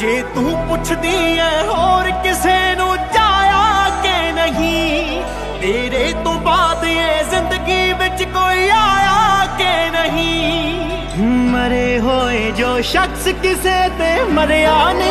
ਜੇ ਤੂੰ ਪੁੱਛਦੀ ਐ ਹੋਰ ਕਿਸੇ ਨੂੰ ਜਾਇਆ ਕਿ ਨਹੀਂ? ਤੇਰੇ ਤੋਂ ਬਾਅਦ ਇਹ ਜ਼ਿੰਦਗੀ ਵਿੱਚ ਕੋਈ ਆਇਆ ਕਿ ਨਹੀਂ? ਮਰੇ ਹੋਏ ਜੋ ਸ਼ਖਸ ਕਿਸੇ ਤੇ ਮਰਿਆ ਨਹੀਂ